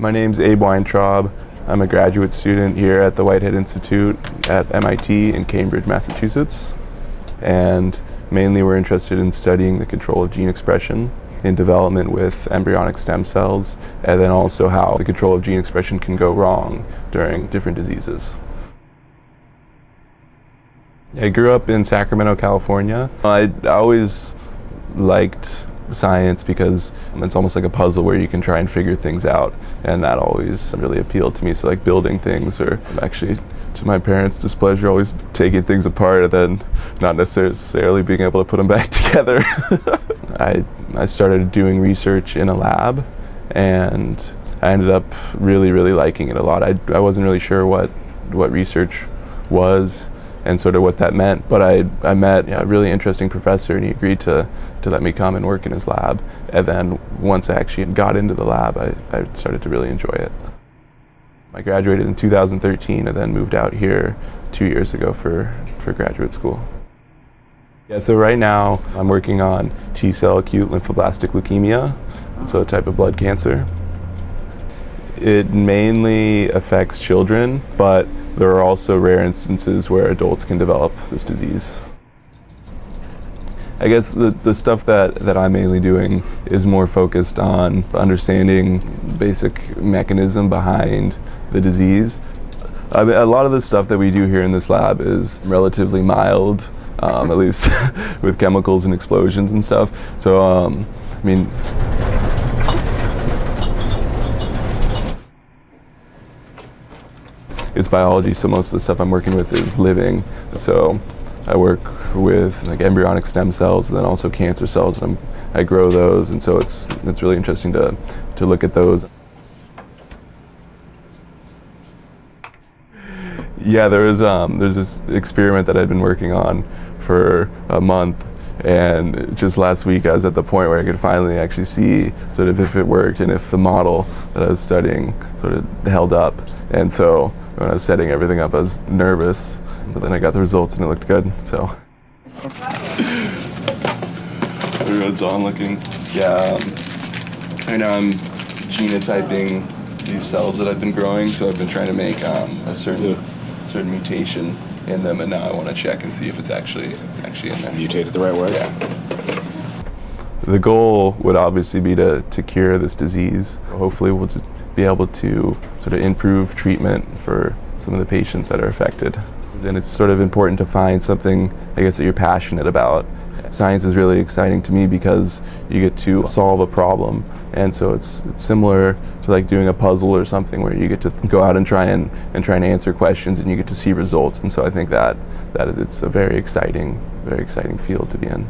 My name's Abe Weintraub. I'm a graduate student here at the Whitehead Institute at MIT in Cambridge, Massachusetts. And mainly we're interested in studying the control of gene expression in development with embryonic stem cells, and then also how the control of gene expression can go wrong during different diseases. I grew up in Sacramento, California. I always liked science because it's almost like a puzzle where you can try and figure things out. And that always really appealed to me. So like building things or actually to my parents displeasure always taking things apart and then not necessarily being able to put them back together. I, I started doing research in a lab and I ended up really really liking it a lot. I, I wasn't really sure what what research was and sort of what that meant. But I, I met a really interesting professor and he agreed to, to let me come and work in his lab. And then once I actually got into the lab, I, I started to really enjoy it. I graduated in 2013 and then moved out here two years ago for, for graduate school. Yeah, so right now I'm working on T-cell acute lymphoblastic leukemia. It's a type of blood cancer. It mainly affects children, but there are also rare instances where adults can develop this disease. I guess the, the stuff that, that I'm mainly doing is more focused on understanding basic mechanism behind the disease. I mean, a lot of the stuff that we do here in this lab is relatively mild, um, at least with chemicals and explosions and stuff. So, um, I mean, it's biology, so most of the stuff I'm working with is living. So I work with like embryonic stem cells and then also cancer cells, and I'm, i grow those, and so it's it's really interesting to to look at those. Yeah, there was um, there's this experiment that I'd been working on for a month, and just last week I was at the point where I could finally actually see sort of if it worked and if the model that I was studying sort of held up, and so when I was setting everything up, I was nervous, but then I got the results and it looked good. So everyone's on looking. Yeah, um, right now I'm genotyping these cells that I've been growing. So I've been trying to make um, a certain certain mutation in them, and now I want to check and see if it's actually actually in there. Mutated the right way. Yeah. The goal would obviously be to, to cure this disease. Hopefully, we'll just be able to sort of improve treatment for some of the patients that are affected. And it's sort of important to find something, I guess, that you're passionate about. Science is really exciting to me because you get to solve a problem. And so it's, it's similar to like doing a puzzle or something where you get to go out and try and, and try and answer questions and you get to see results. And so I think that, that it's a very exciting, very exciting field to be in.